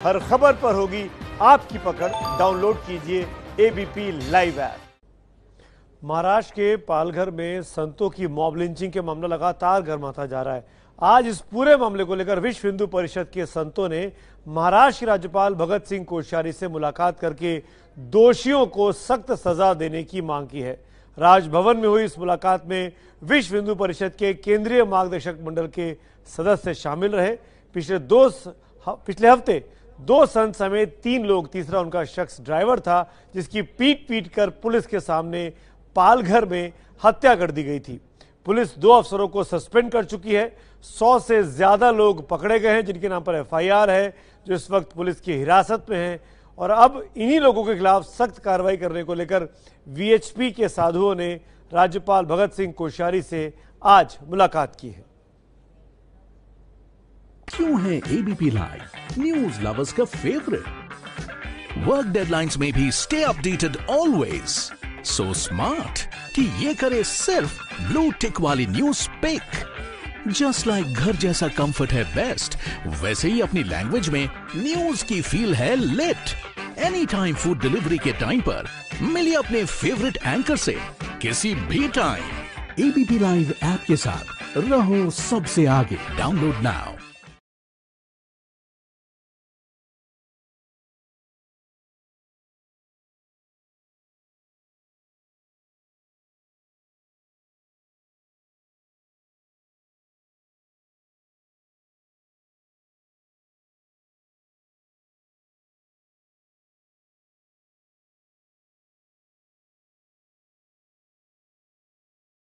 हर खबर पर होगी आपकी पकड़। डाउनलोड कीजिए एबीपी लाइव ऐप महाराष्ट्र के पालघर में संतों की मॉब लिंचिंग के मामला लगातार गर्माता जा रहा है। आज इस पूरे मामले को लेकर विश्व हिंदू परिषद के संतों ने महाराष्ट्र के राज्यपाल भगत सिंह कोश्यारी से मुलाकात करके दोषियों को सख्त सजा देने की मांग की है। राजभवन में हुई इस मुलाकात में विश्व हिंदू परिषद के केंद्रीय मार्गदर्शक मंडल के सदस्य शामिल रहे। पिछले दो पिछले हफ़्ते दो संत समेत तीन लोग, तीसरा उनका शख्स ड्राइवर था, जिसकी पीट पीट कर पुलिस के सामने पालघर में हत्या कर दी गई थी। पुलिस दो अफसरों को सस्पेंड कर चुकी है। सौ से ज़्यादा लोग पकड़े गए हैं, जिनके नाम पर एफआईआर है, जो इस वक्त पुलिस की हिरासत में हैं। और अब इन्हीं लोगों के खिलाफ सख्त कार्रवाई करने को लेकर वीएचपी के साधुओं ने राज्यपाल भगत सिंह कोश्यारी से आज मुलाकात की है। क्यों है एबीपी लाइव न्यूज़ लवर्स का फेवरेट वर्क डेडलाइंस में भी stay updated always so smart कि ये करे सिर्फ़ ब्लू टिक वाली न्यूज़ पिक जस्ट लाइक घर जैसा कंफर्ट है बेस्ट वैसे ही अपनी लैंग्वेज में न्यूज़ की फील है late any time food delivery के टाइम पर मिलिए अपने फेवरेट एंकर से किसी भी टाइम एबीपी लाइव ऐप के साथ रहो सबसे आगे. Download now